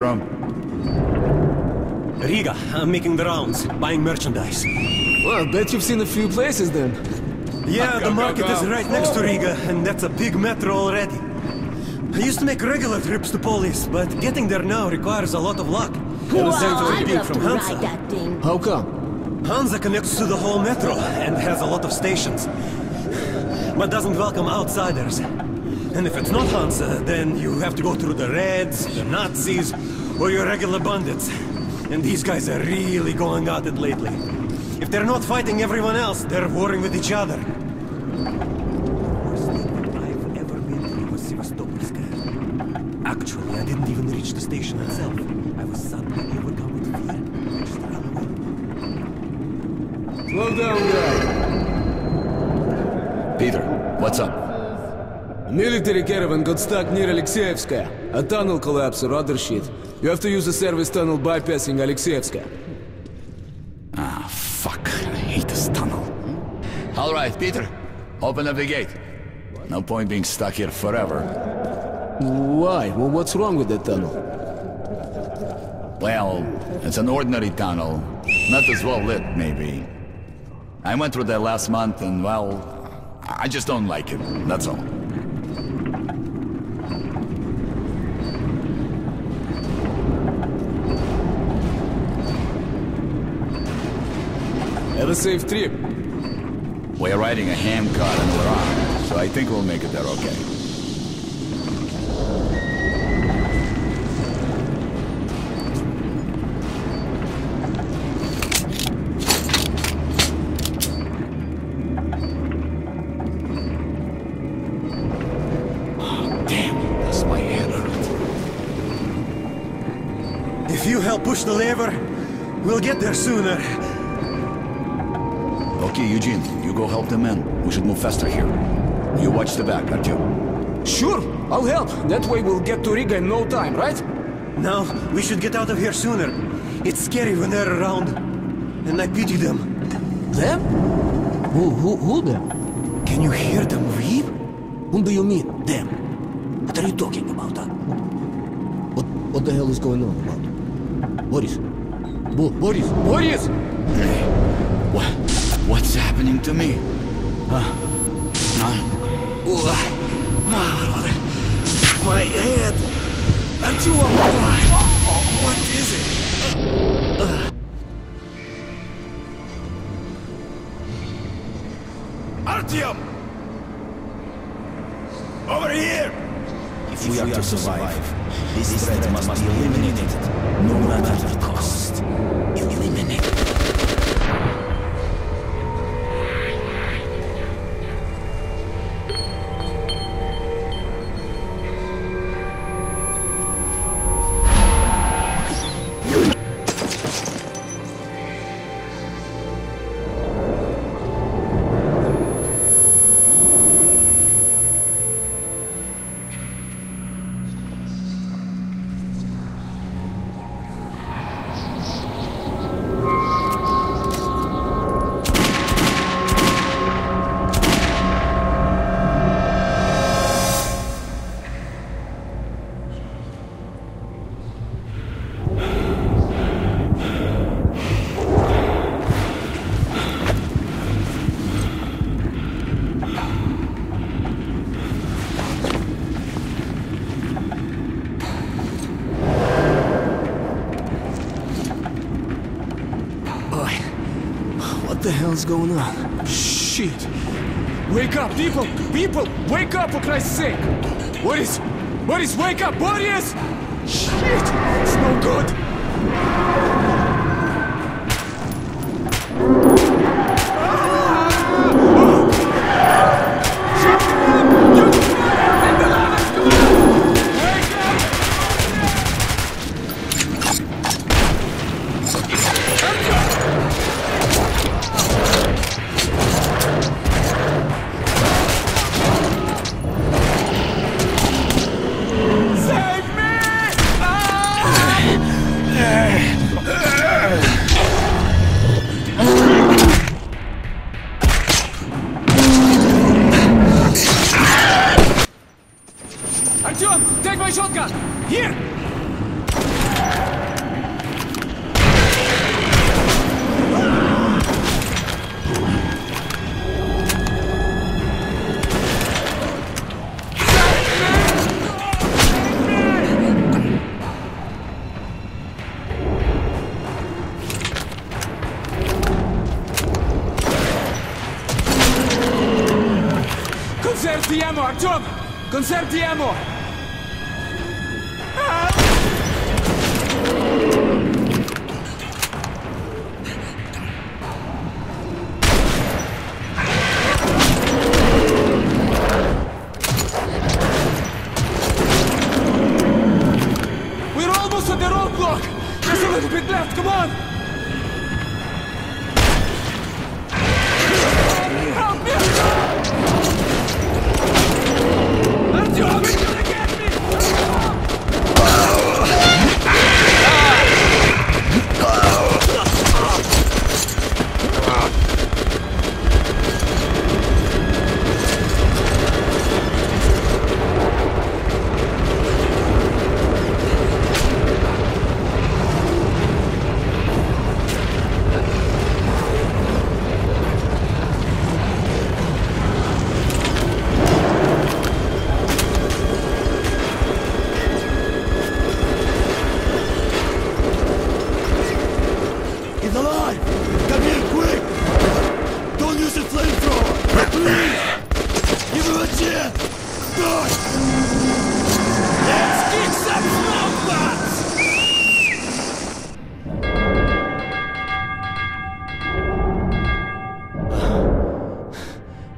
From? Riga, I'm making the rounds, buying merchandise. Well, I bet you've seen a few places then. Yeah, the market is right next to Riga, and that's a big metro already. I used to make regular trips to Polis, but getting there now requires a lot of luck. And Wow, a sense of I'd being love from to ride that thing. How come? Hansa connects to the whole metro and has a lot of stations, but doesn't welcome outsiders. And if it's not Hansa, uh, then you have to go through the Reds, the Nazis, or your regular bandits. And these guys are really going at it lately. If they're not fighting everyone else, they're warring with each other. Worst thing I've ever been through was Sevastopolskaya. Actually, I didn't even reach the station itself. I was suddenly overcome with fear. I just ran away. Slow down, guy. Peter, what's up? A military caravan got stuck near Alexeyevskaya. A tunnel collapse or other shit. You have to use a service tunnel bypassing Alexeyevskaya. Ah, fuck. I hate this tunnel. All right, Peter. Open up the gate. No point being stuck here forever. Why? Well, what's wrong with that tunnel? Well, it's an ordinary tunnel. Not as well lit, maybe. I went through there last month and, well, I just don't like it. That's all. Have a safe trip. We're riding a handcar and we're armed, so I think we'll make it there okay. Oh, damn, does my head hurt. If you help push the lever, we'll get there sooner. Okay, Eugene, you go help the men. We should move faster here. You watch the back, Artyom. Sure, I'll help. That way we'll get to Riga in no time, right? Now, we should get out of here sooner. It's scary when they're around. And I pity them. Them? Who, who, who them? Can you hear them weep? Whom do you mean, them? What are you talking about, huh? What, what the hell is going on about? Boris? Bo Boris? Boris! What? What's happening to me? Huh? Huh? My head! Artyom! What is it? Uh, Artyom! Over here! If we are to survive, this threat must be eliminated, no matter. Eliminate. Boy, hell's going on? Shit! Wake up, people! People! Wake up, for Christ's sake! Boris! Boris, wake up! Boris! Shit! It's no good!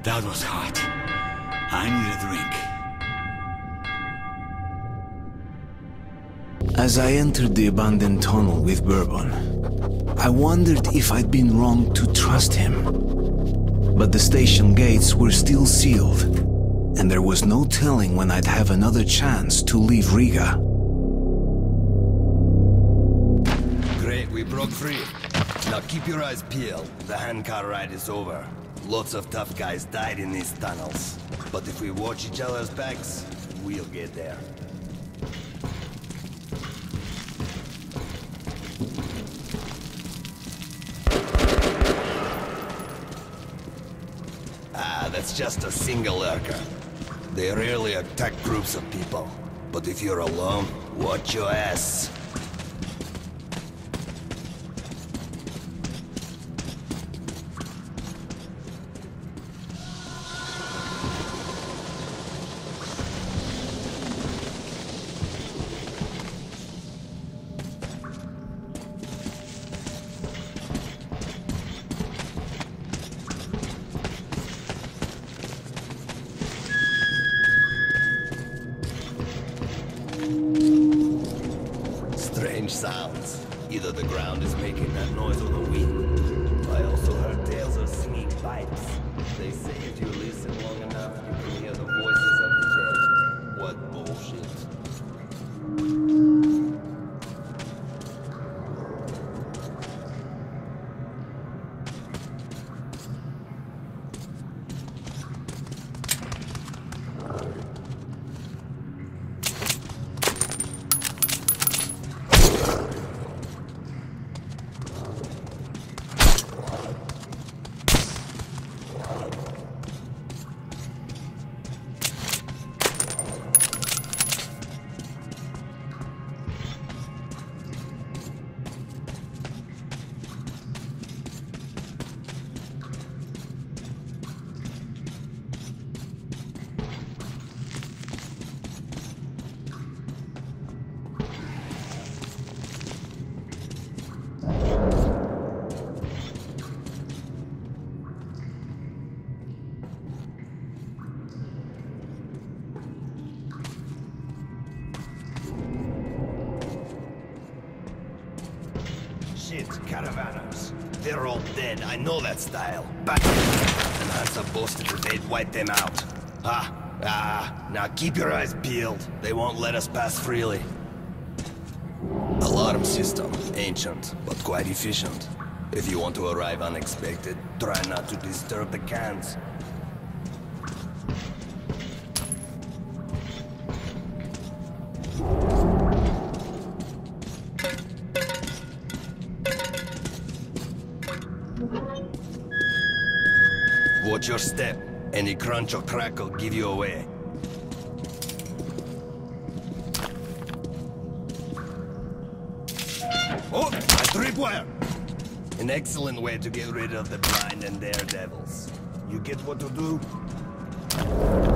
That was hot. I need a drink. As I entered the abandoned tunnel with Bourbon, I wondered if I'd been wrong to trust him. But the station gates were still sealed, and there was no telling when I'd have another chance to leave Riga. Great, we broke free. Now keep your eyes peeled. The handcar ride is over. Lots of tough guys died in these tunnels. But if we watch each other's backs, we'll get there. Ah, that's just a single lurker. They rarely attack groups of people. But if you're alone, watch your ass. Dead, I know that style. And Hansa boasted that they'd wipe them out. Ah, ah, now keep your eyes peeled. They won't let us pass freely. Alarm system, ancient, but quite efficient. If you want to arrive unexpected, try not to disturb the cans. Watch your step. Any crunch or crack will give you away. Oh, a tripwire! An excellent way to get rid of the blind and daredevils. You get what to do?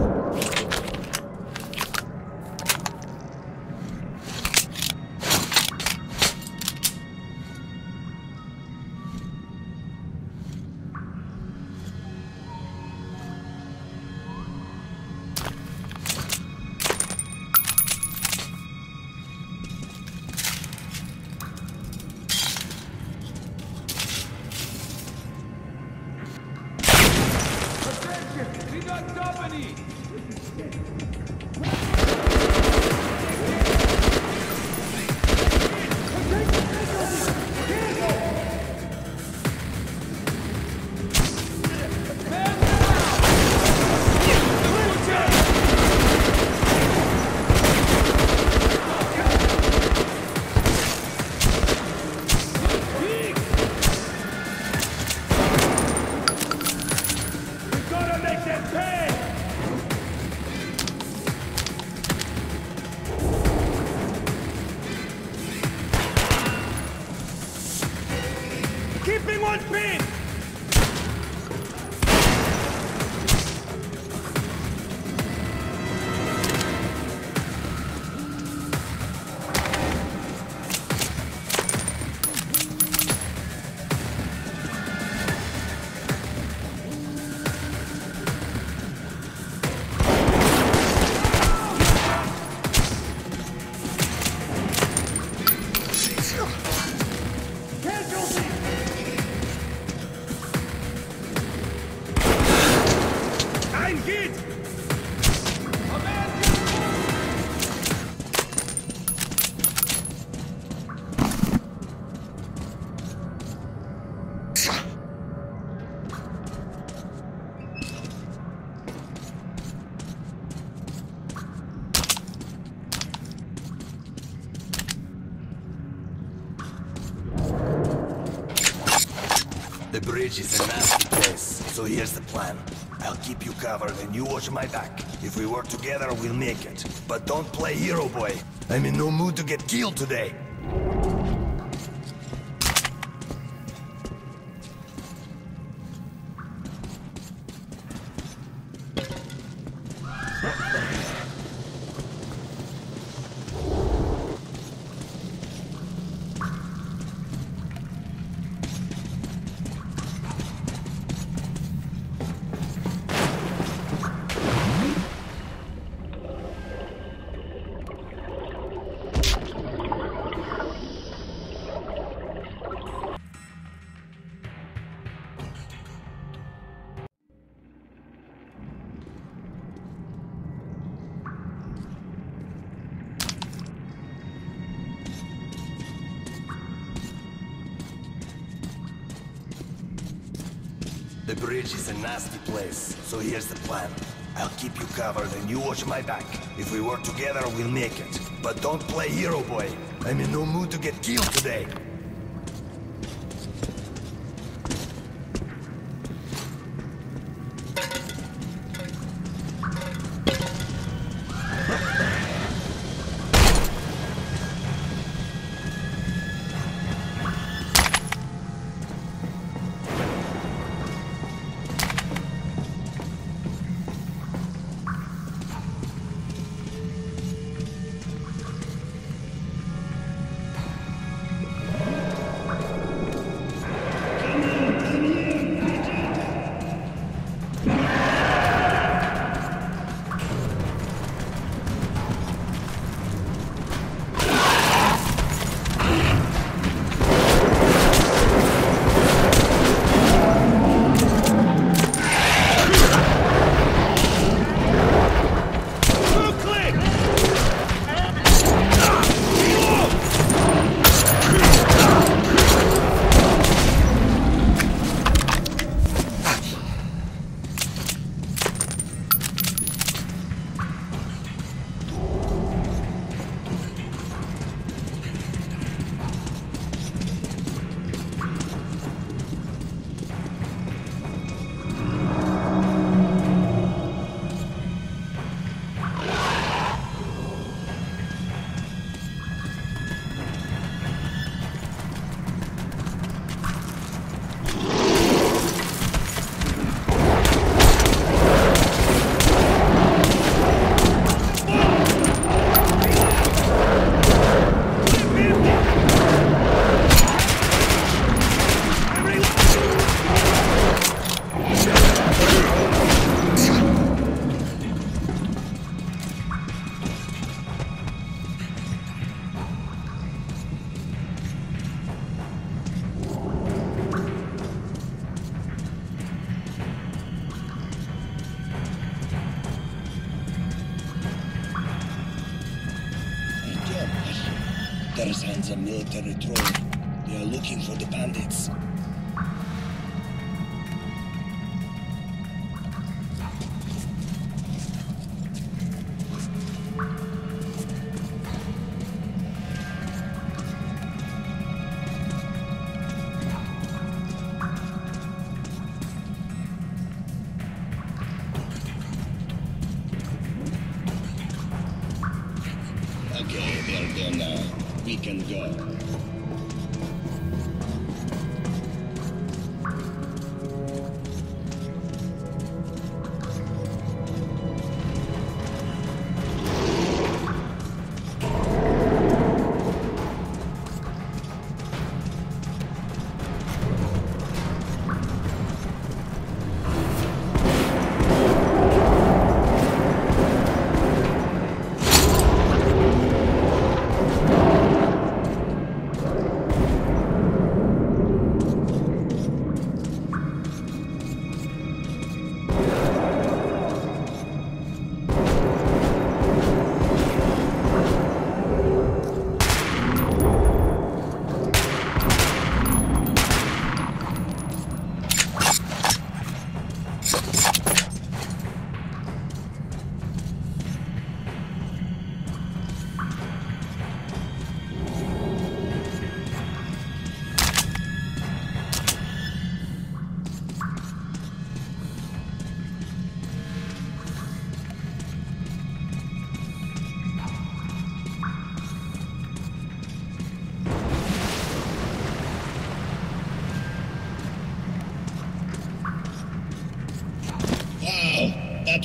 got company! The bridge is a nasty place, so here's the plan. I'll keep you covered and you watch my back. If we work together, we'll make it. But don't play hero boy. I'm in no mood to get killed today. The bridge is a nasty place, so here's the plan. I'll keep you covered and you watch my back. If we work together, we'll make it. But don't play hero boy. I'm in no mood to get killed today. Some military trove. They are looking for the bandits.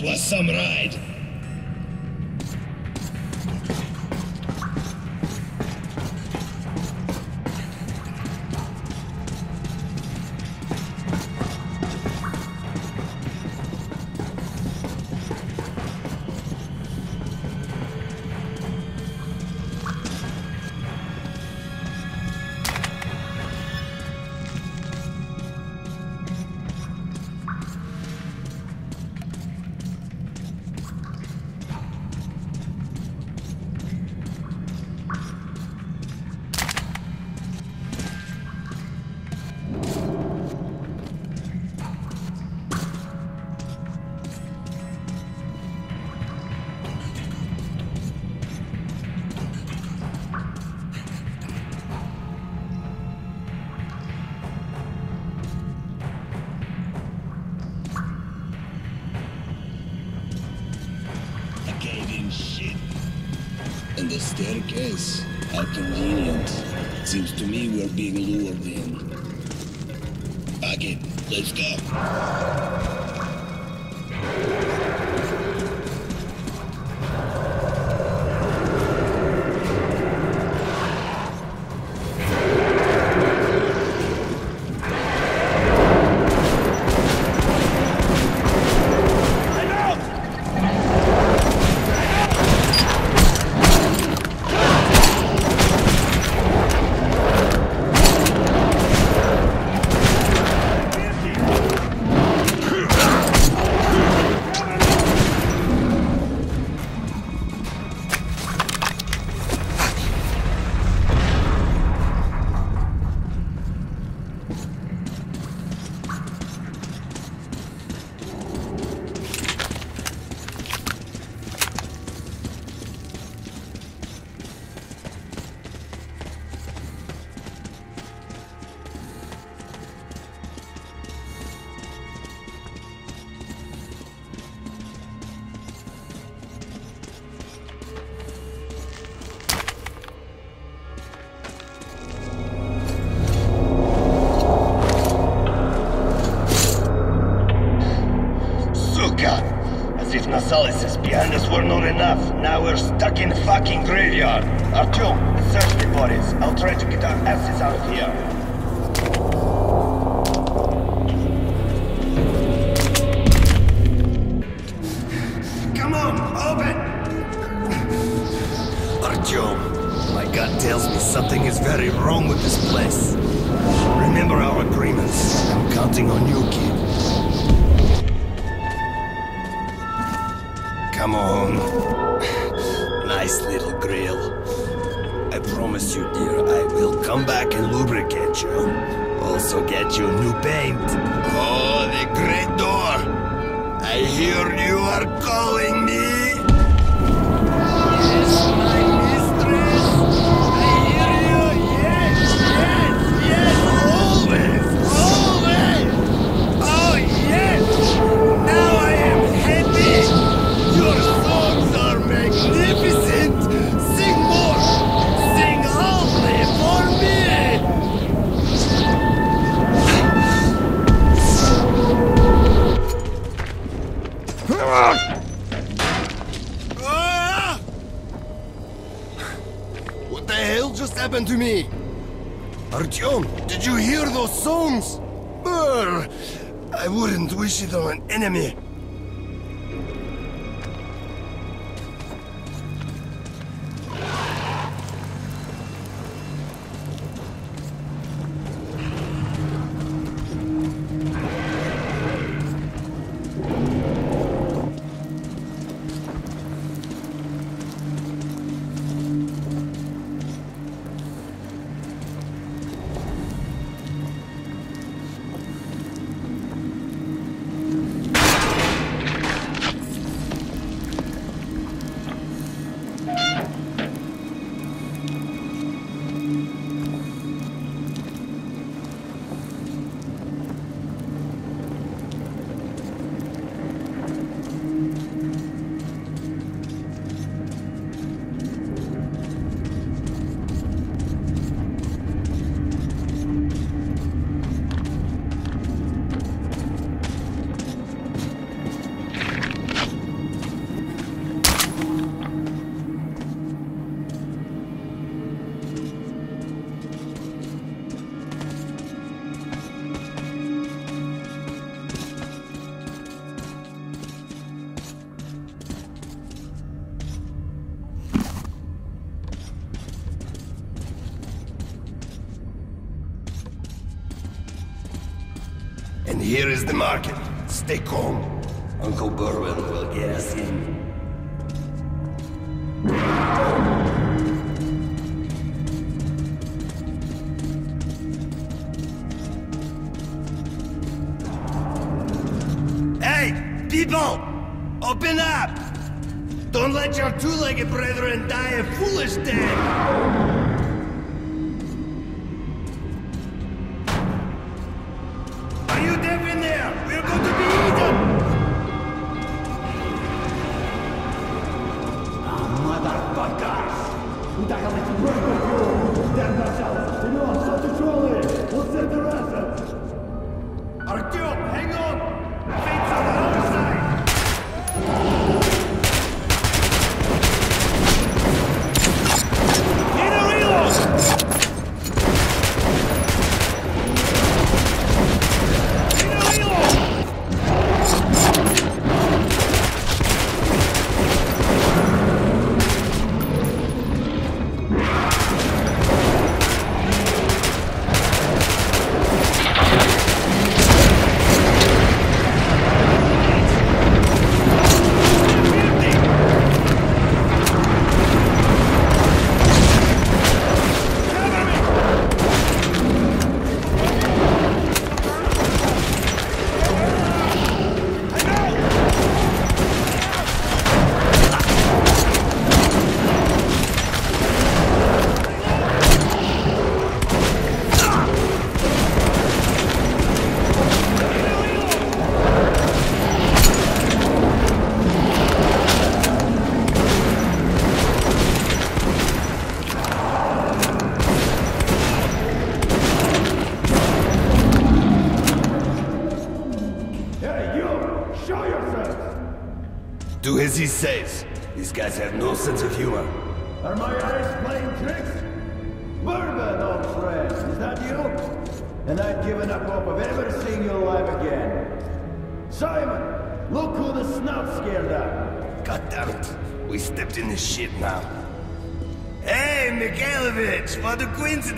Was some ride. How convenient. Seems to me we're being lured in. Fuck it. Let's go. Fucking graveyard. Artyom, search the bodies. I'll try to get our asses out of here. Come on, open! Artyom, my gut tells me something is very wrong with this place. Remember our agreements. I'm counting on you, kid. Come on. Nice little grill. I promise you, dear, I will come back and lubricate you. Also get you new paint. Oh, the great door! I hear you are calling me! Ah! What the hell just happened to me? Artyom, did you hear those songs? Brr, I wouldn't wish it on an enemy. And here is the market. Stay calm. Uncle Bourbon will get us in. Hey, people! Open up! Don't let your two-legged brethren die a foolish death!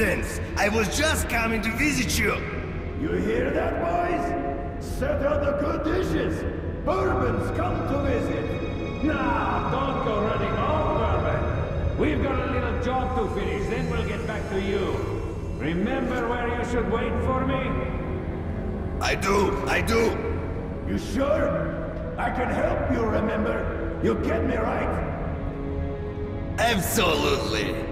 Coincidence. I was just coming to visit you. You hear that, boys? Set out the good dishes. Bourbon's come to visit. Now, don't go running off, Bourbon. We've got a little job to finish, then we'll get back to you. Remember where you should wait for me? I do, I do. You sure? I can help you remember. You get me right? Absolutely.